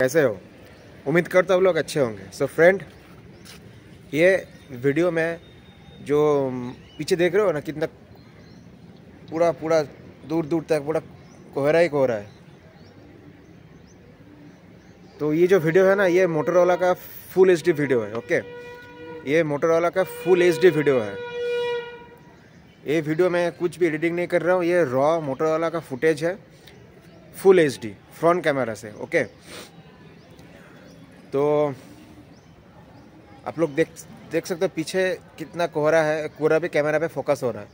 कैसे हो? उम्मीद करता हूँ लोग अच्छे होंगे। सो so, फ्रेंड ये वीडियो में जो पीछे देख रहे हो ना कितना पूरा पूरा दूर दूर तक पूरा कोहरा ही कोहरा है। तो ये जो वीडियो है ना ये मोटरोला का फुल एच वीडियो है ओके ये मोटरोला का फुल एच वीडियो है। ये वीडियो में कुछ भी एडिटिंग नहीं कर रहा हूँ ये रॉ मोटरोला का फुटेज है फुल एचडी फ्रंट कैमरा से ओके तो आप लोग देख देख सकते हो पीछे कितना कोहरा है, कोहरा भी कैमरा पे फोकस हो रहा है।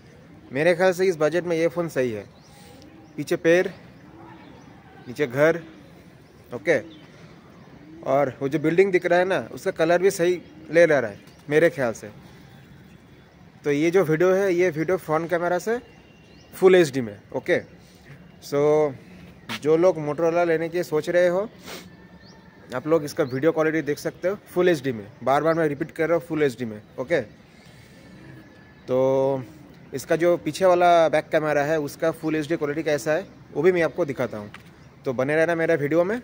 मेरे ख्याल से इस बजट में ये फ़ोन सही है। पीछे पैर नीचे घर ओके और वो जो बिल्डिंग दिख रहा है ना, उसका कलर भी सही ले ले रहा है, मेरे ख्याल से। तो ये जो वीडियो है, ये वीडियो फ्रंट कैमरा से फुल एच में ओके सो जो लोग मोटरोला लेने की सोच रहे हो आप लोग इसका वीडियो क्वालिटी देख सकते हो फुल एच में। बार बार मैं रिपीट कर रहा हूँ फुल एच में ओके तो इसका जो पीछे वाला बैक कैमरा है, उसका फुल एच क्वालिटी कैसा है, वो भी मैं आपको दिखाता हूँ। तो बने रहना मेरा वीडियो में।